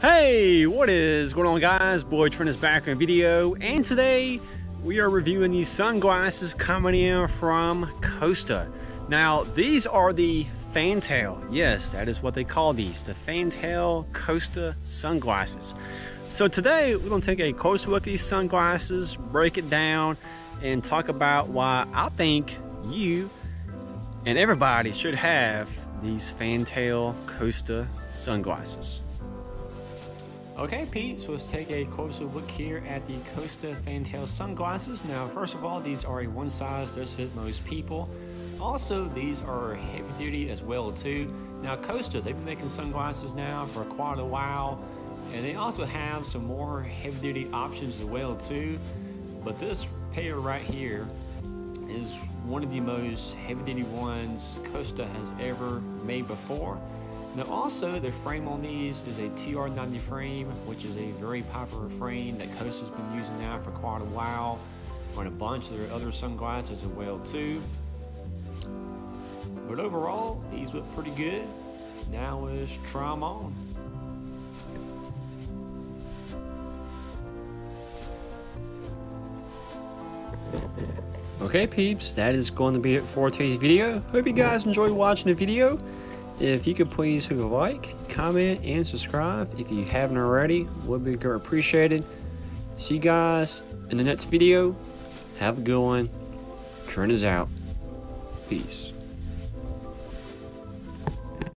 Hey, what is going on guys? Boy Trent is back in a video and today we are reviewing these sunglasses coming in from Costa. Now these are the fantail. Yes, that is what they call these, the fantail Costa sunglasses. So today we're to take a closer look at these sunglasses, break it down, and talk about why I think you and everybody should have these fantail Costa sunglasses. Okay, Pete, so let's take a closer look here at the Costa Fantail sunglasses. Now, first of all, these are a one size does fit most people. Also, these are heavy duty as well too. Now, Costa, they've been making sunglasses now for quite a while, and they also have some more heavy duty options as well too. But this pair right here is one of the most heavy duty ones Costa has ever made before. Now also the frame on these is a TR90 frame, which is a very popular frame that Costa's been using now for quite a while on a bunch of their other sunglasses as well too. But overall, these look pretty good. Now let's try them on. Okay peeps, that is going to be it for today's video. Hope you guys enjoyed watching the video. If you could please hit a like, comment, and subscribe if you haven't already, would be appreciated. See you guys in the next video. Have a good one. Trent is out. Peace.